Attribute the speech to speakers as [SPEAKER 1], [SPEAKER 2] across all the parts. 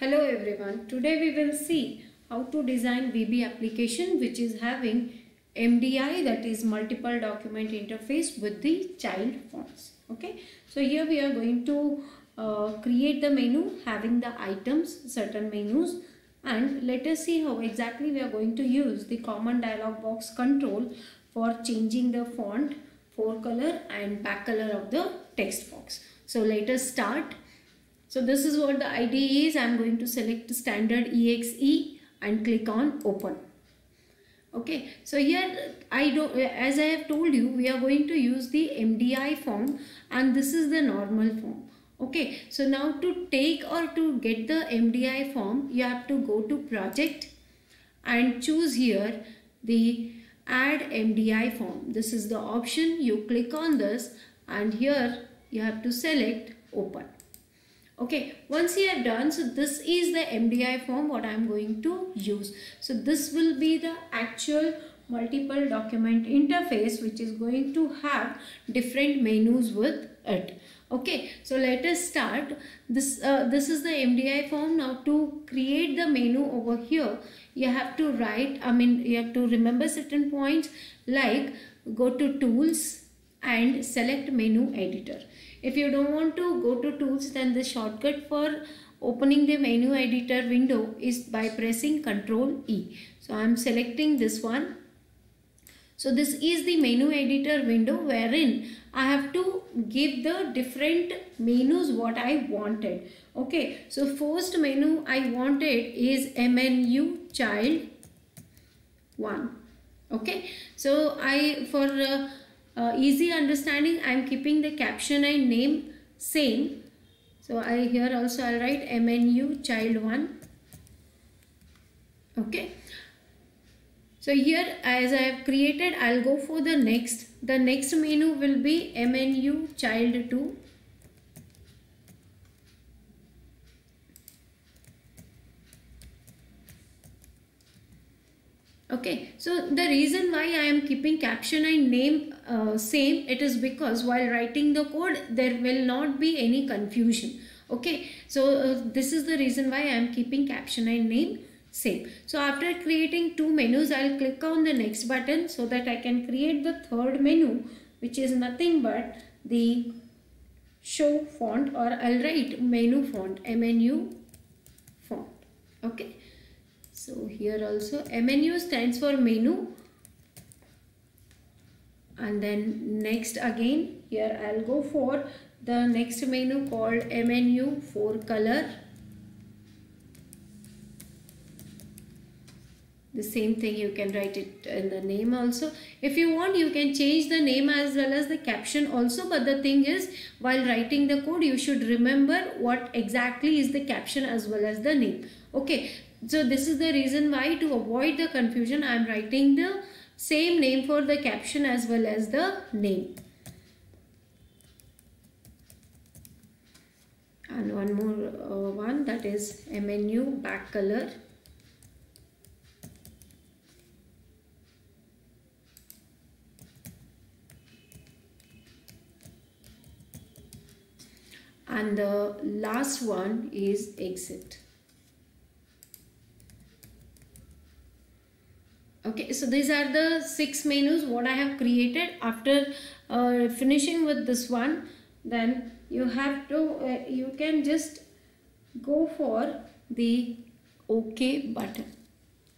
[SPEAKER 1] Hello everyone. Today we will see how to design VB application which is having MDI that is multiple document interface with the child forms. Okay. So here we are going to uh, create the menu having the items certain menus and let us see how exactly we are going to use the common dialog box control for changing the font forecolor and back color of the text box. So let us start. So this is what the IDE is. I am going to select standard EXE and click on open. Okay, so here I don't, as I have told you, we are going to use the MDI form and this is the normal form. Okay, so now to take or to get the MDI form, you have to go to project and choose here the add MDI form. This is the option. You click on this and here you have to select open okay once you are done so this is the MDI form what I am going to use. So this will be the actual multiple document interface which is going to have different menus with it. Okay so let us start. This uh, this is the MDI form. Now to create the menu over here you have to write I mean you have to remember certain points like go to tools and select menu editor if you don't want to go to tools then the shortcut for opening the menu editor window is by pressing Ctrl E. So I am selecting this one. So this is the menu editor window wherein I have to give the different menus what I wanted. Okay, so first menu I wanted is menu child 1. Okay, so I for uh, uh, easy understanding. I am keeping the caption and name same. So I here also I'll write MNU child 1 okay. So here as I have created I'll go for the next. The next menu will be MNU child 2 okay so the reason why i am keeping caption and name uh, same it is because while writing the code there will not be any confusion. Okay so uh, this is the reason why i am keeping caption and name same. So after creating two menus i'll click on the next button so that i can create the third menu which is nothing but the show font or i'll write menu font mnu font. Okay so here also MNU stands for menu. And then next again here I'll go for the next menu called mnu fore color. the same thing you can write it in the name also. If you want you can change the name as well as the caption also but the thing is while writing the code you should remember what exactly is the caption as well as the name. Okay so this is the reason why to avoid the confusion I am writing the same name for the caption as well as the name. And one more uh, one that is MNU back color. And the last one is exit. Okay so these are the six menus what I have created. After uh, finishing with this one then you have to uh, you can just go for the OK button.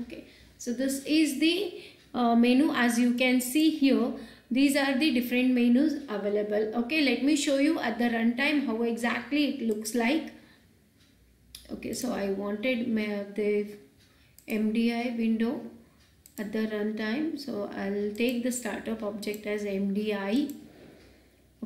[SPEAKER 1] Okay so this is the uh, menu. As you can see here these are the different menus available. Okay let me show you at the runtime how exactly it looks like. Okay so I wanted the MDI window at the runtime. So I'll take the startup object as MDI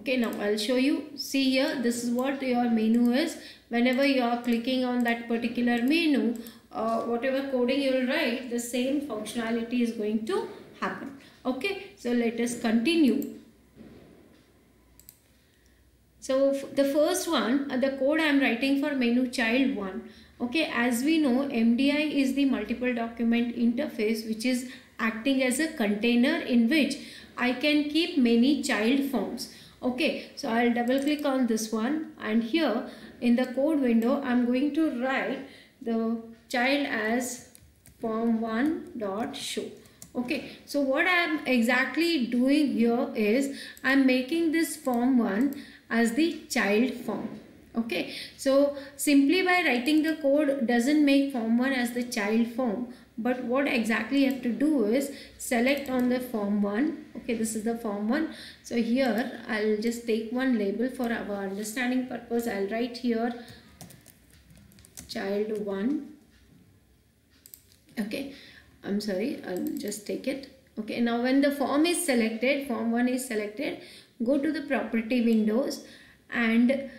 [SPEAKER 1] okay now I'll show you. See here this is what your menu is. Whenever you are clicking on that particular menu uh, whatever coding you will write the same functionality is going to happen. Okay so let us continue. So the first one uh, the code I am writing for menu child 1 okay as we know MDI is the multiple document interface which is acting as a container in which I can keep many child forms. Okay so I'll double click on this one and here in the code window I'm going to write the child as form1 dot show. Okay so what I'm exactly doing here is I'm making this form1 as the child form okay so simply by writing the code doesn't make form1 as the child form but what exactly you have to do is select on the form 1 okay this is the form 1 so here I'll just take one label for our understanding purpose. I'll write here child 1 okay I'm sorry I'll just take it. Okay now when the form is selected form 1 is selected go to the property windows and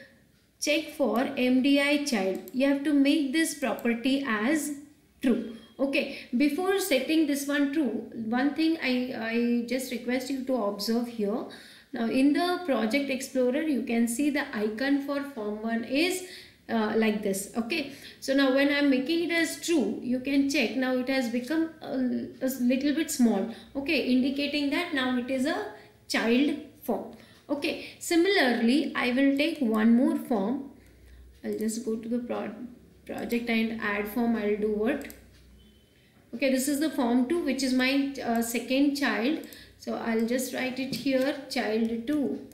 [SPEAKER 1] check for MDI child. You have to make this property as true. Okay. Before setting this one true one thing I, I just request you to observe here. Now in the project explorer you can see the icon for form 1 is uh, like this. Okay. So now when i'm making it as true you can check. Now it has become a, a little bit small. Okay. Indicating that now it is a child form okay similarly i will take one more form. I'll just go to the pro project and add form i'll do what? Okay this is the form 2 which is my uh, second child. So I'll just write it here child 2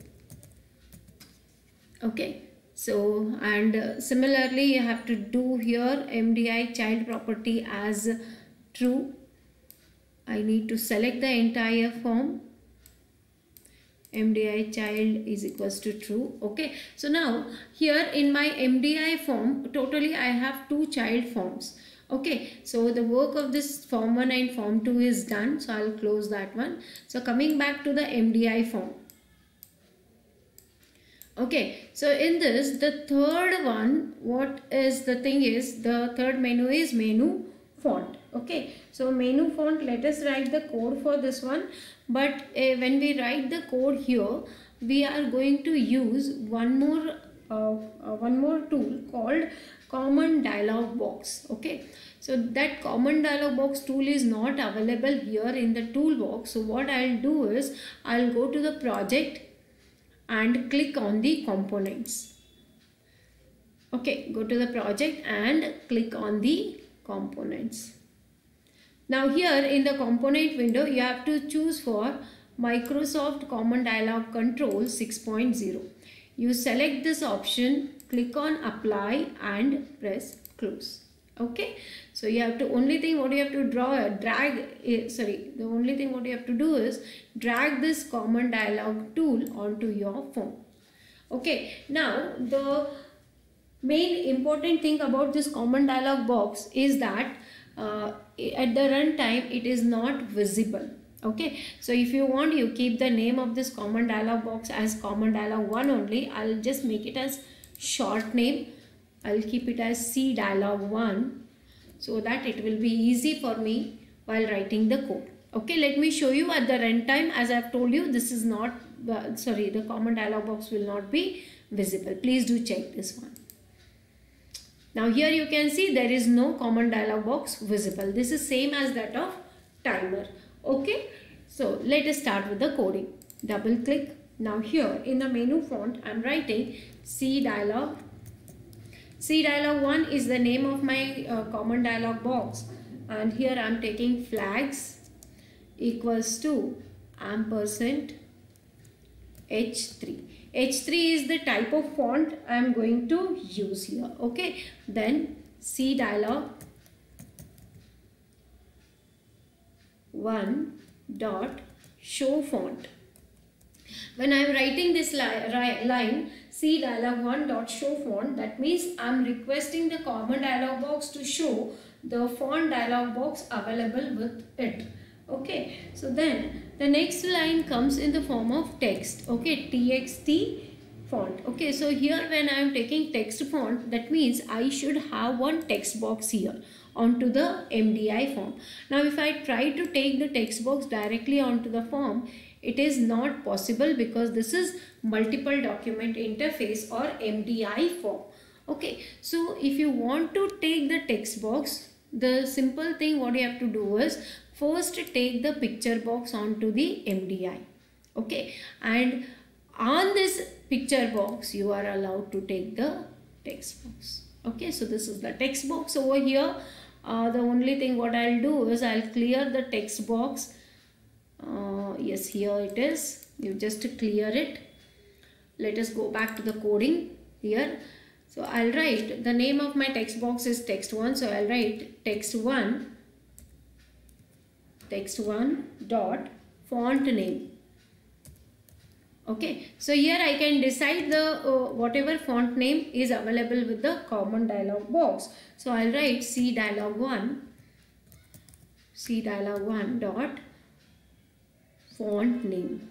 [SPEAKER 1] okay so and uh, similarly you have to do here MDI child property as true. I need to select the entire form MDI child is equals to true. Okay. So now here in my MDI form totally I have two child forms. Okay. So the work of this form 1 and form 2 is done. So I'll close that one. So coming back to the MDI form. Okay. So in this the third one what is the thing is the third menu is menu font. Okay. So menu font let us write the code for this one but uh, when we write the code here we are going to use one more uh, uh, one more tool called common dialog box okay? So that common dialog box tool is not available here in the toolbox. So what I'll do is I'll go to the project and click on the components. Okay go to the project and click on the components now here in the component window you have to choose for Microsoft Common Dialog Control 6.0 you select this option click on apply and press close. Okay? So you have to only thing what you have to draw drag eh, sorry the only thing what you have to do is drag this common dialog tool onto your form okay? Now the main important thing about this common dialog box is that uh, at the runtime it is not visible okay so if you want you keep the name of this common dialog box as common dialog 1 only i'll just make it as short name. I'll keep it as C dialog 1 so that it will be easy for me while writing the code. Okay, let me show you at the runtime as I've told you this is not, uh, sorry, the common dialog box will not be visible. Please do check this one. Now here you can see there is no common dialog box visible. This is same as that of timer. Okay, so let us start with the coding. Double click. Now here in the menu font I'm writing C dialog. C dialog 1 is the name of my uh, common dialog box and here I am taking flags equals to ampersand H3. H3 is the type of font I am going to use here. Okay. Then C dialog 1 dot show font. When I am writing this li line, C dialog 1 dot show font that means I'm requesting the common dialog box to show the font dialog box available with it okay so then the next line comes in the form of text. Okay txt font. Okay so here when I am taking text font that means I should have one text box here onto the MDI form. Now if I try to take the text box directly onto the form it is not possible because this is multiple document interface or MDI form. Okay, so if you want to take the text box, the simple thing what you have to do is first take the picture box onto the MDI. Okay, and on this picture box you are allowed to take the text box okay? So this is the text box over here. Uh, the only thing what I'll do is I'll clear the text box. Uh, yes here it is. You just clear it. Let us go back to the coding here. So I'll write the name of my text box is text1 so I'll write text1 text1 dot font name. Okay so here I can decide the uh, whatever font name is available with the common dialog box. So I'll write C dialog 1 C dialog 1 dot font name.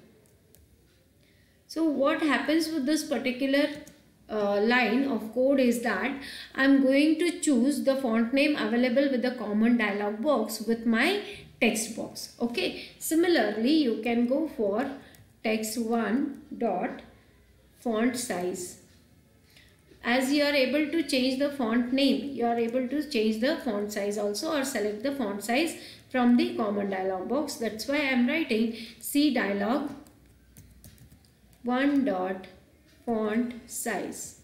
[SPEAKER 1] So what happens with this particular uh, line of code is that I'm going to choose the font name available with the common dialog box with my text box okay. Similarly you can go for text1 dot font size. As you are able to change the font name you are able to change the font size also or select the font size from the common dialog box. That's why i am writing c dialog 1 dot font size.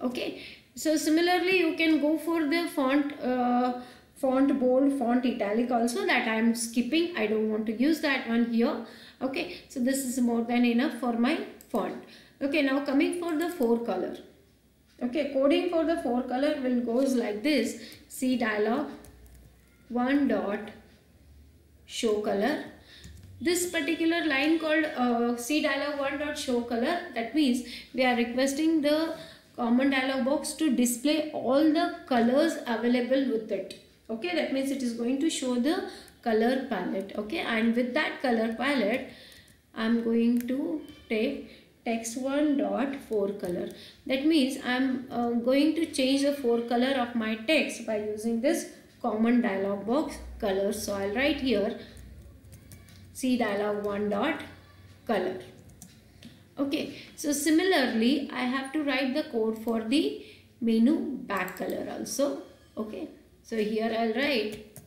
[SPEAKER 1] Okay. So similarly you can go for the font uh, font bold font italic also that I am skipping. I don't want to use that one here. Okay so this is more than enough for my font. Okay now coming for the fore color. Okay coding for the fore color will goes like this. C dialog one dot show color. This particular line called uh, C dialog one dot show color. That means we are requesting the common dialog box to display all the colors available with it okay that means it is going to show the color palette. Okay and with that color palette i'm going to take text one dot fore color. That means i'm uh, going to change the fore color of my text by using this common dialog box color so i'll write here. C dialog one dot color. Okay so similarly i have to write the code for the menu back color also. Okay so here I'll write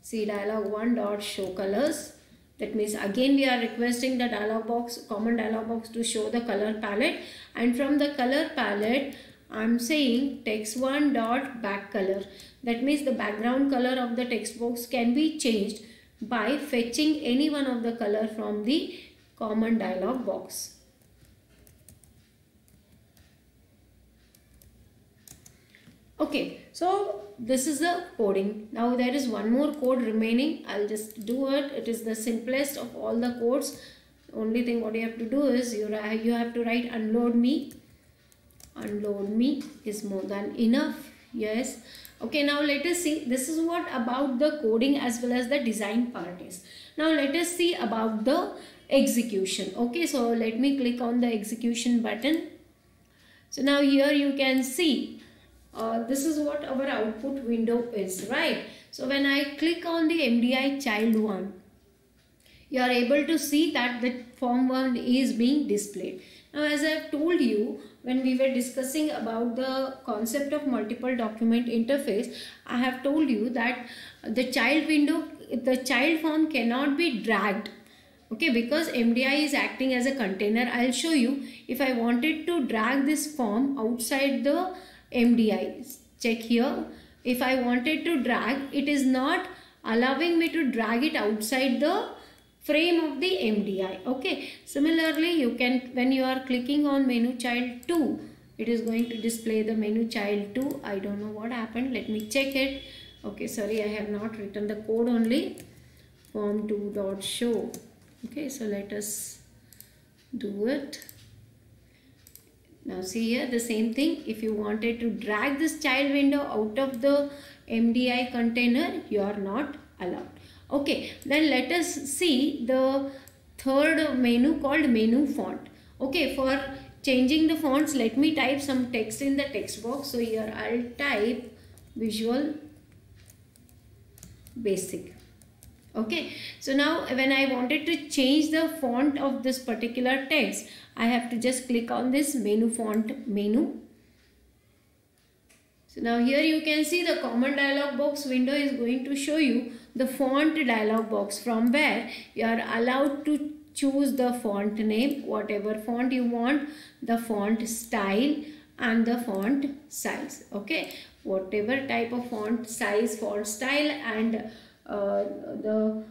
[SPEAKER 1] C dialog 1 dot show colors. That means again we are requesting the dialog box, common dialog box to show the color palette and from the color palette I'm saying text 1 dot back color. That means the background color of the text box can be changed by fetching any one of the color from the common dialog box. Okay, so this is the coding. Now there is one more code remaining. I'll just do it. It is the simplest of all the codes. Only thing what you have to do is you, you have to write unload me. Unload me is more than enough. Yes. Okay, now let us see. This is what about the coding as well as the design part is. Now let us see about the execution. Okay, so let me click on the execution button. So now here you can see uh, this is what our output window is right? So when I click on the MDI child 1 you are able to see that the form 1 is being displayed. Now as I have told you when we were discussing about the concept of multiple document interface I have told you that the child window the child form cannot be dragged okay? Because MDI is acting as a container. I'll show you. If I wanted to drag this form outside the MDI. Check here. If I wanted to drag, it is not allowing me to drag it outside the frame of the MDI. Okay. Similarly, you can, when you are clicking on menu child 2, it is going to display the menu child 2. I don't know what happened. Let me check it. Okay, sorry, I have not written the code only. Form 2 dot show. Okay, so let us do it. Now see here the same thing. If you wanted to drag this child window out of the MDI container, you are not allowed. Okay, then let us see the third menu called menu font. Okay, for changing the fonts, let me type some text in the text box. So here I'll type Visual Basic okay. So now when I wanted to change the font of this particular text I have to just click on this menu font menu. So now here you can see the common dialog box window is going to show you the font dialog box from where you are allowed to choose the font name whatever font you want the font style and the font size. Okay. Whatever type of font size font style and the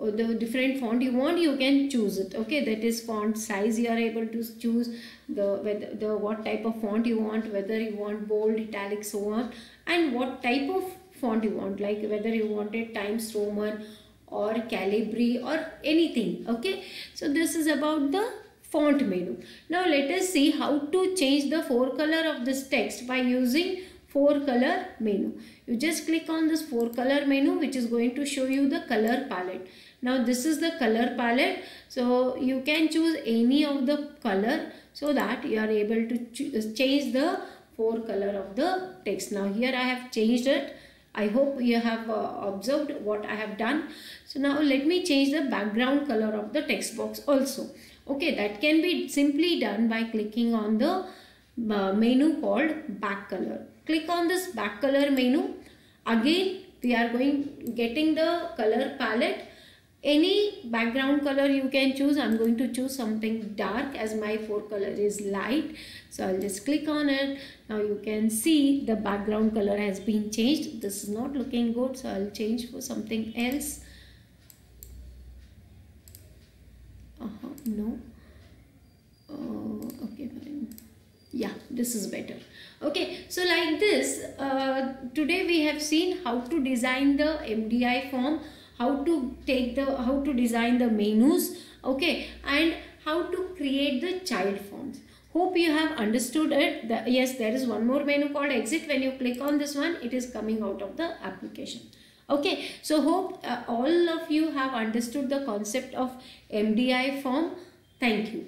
[SPEAKER 1] uh, the different font you want you can choose it okay? That is font size you are able to choose the whether the what type of font you want whether you want bold italic so on and what type of font you want like whether you wanted times roman or calibri or anything okay? So this is about the font menu. Now let us see how to change the fore color of this text by using fore color menu you just click on this fore color menu which is going to show you the color palette now this is the color palette so you can choose any of the color so that you are able to change the fore color of the text now here i have changed it I hope you have uh, observed what I have done. So now let me change the background color of the text box also. Okay, that can be simply done by clicking on the uh, menu called back color. Click on this back color menu. Again, we are going getting the color palette. Any background color you can choose. I'm going to choose something dark as my fore color is light. So i'll just click on it. Now you can see the background color has been changed. This is not looking good so i'll change for something else. Uh -huh, no uh, okay fine yeah this is better. Okay so like this uh, today we have seen how to design the mdi form how to take the how to design the menus okay and how to create the child forms. Hope you have understood it. The, yes there is one more menu called exit. When you click on this one it is coming out of the application. Okay so hope uh, all of you have understood the concept of mdi form. Thank you